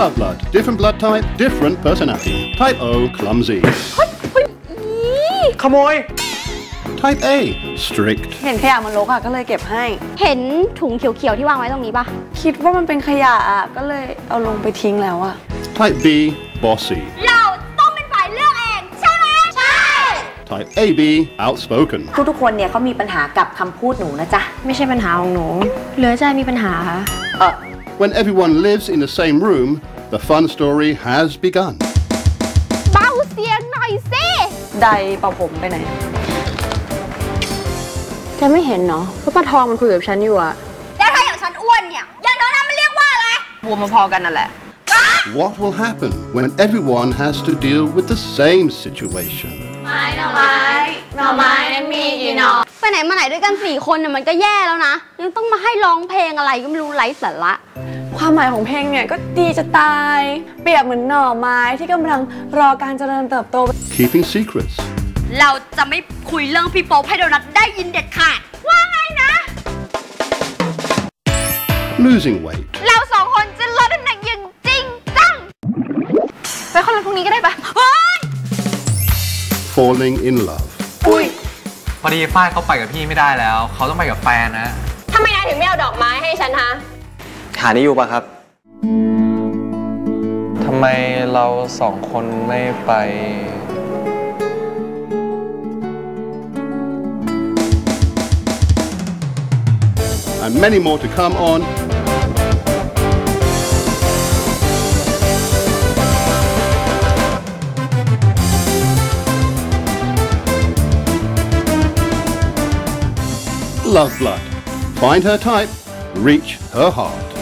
Love blood. Different blood type, different personality. Type O, clumsy. ขโมย Type A, strict. เห็นขยะมันรกอะก็เลยเก็บให้ เห็นถุงเขียวๆที่วางไว้ตรงนี้ปะคิดว่ามันเป็นขยะอะก็เลยเอาลงไปทิ้งแล้วอะ Type B, bossy. เราต้องเป็นฝ่ายเลือกเองใช่ไหมใช่ Type AB, outspoken. ทุกๆคนเนี่ยเขามีปัญหากับคำพูดหนูนะจ๊ะ ไม่ใช่ปัญหาของหนู เหลือใจมีปัญหาค่ะ When everyone lives in the same room, the fun story has begun. เบาเสียงหน่อยสิไดเป่าผมไปไหน แกไม่เห็นเนาะว่าปลาทองมันคุยกับฉันอยู่อะแล้วถ้าอย่างฉันอ้วนเนี่ย อย่างนั้นมันเรียกว่าอะไรบวมมาพอกันนั่นแหละ What will happen when everyone has to deal with the same situation? ไปไหนมาไหนด้วยกันสี่คนเนี่ยมันก็แย่แล้วนะ ยังต้องมาให้ร้องเพลงอะไรก็ไม่รู้ไร้สาระ ความหมายของเพลงเนี่ยก็ดีจะตาย เปรียบเหมือนหน่อไม้ที่กำลังรอการเจริญเติบโต Keeping secrets. เราจะไม่คุยเรื่องพี่โป๊ปให้โดนัทได้ยินเด็ดขาด ว่าไงนะ Losing weight. เราสองคนจะลดน้ำหนักอย่างจริงจัง ไปคอนเสิร์ตพรุ่งนี้ก็ได้ปะเฮ้ย Falling in love. พอดีฝ้ายเขาไปกับพี่ไม่ได้แล้ว เขาต้องไปกับแฟนนะทำไมนายถึงไม่เอาดอกไม้ให้ฉันฮะ หานี่อยู่ปะครับ ทำไมเราสองคนไม่ไป And many more to come on Love Blood. Find her type, reach her heart.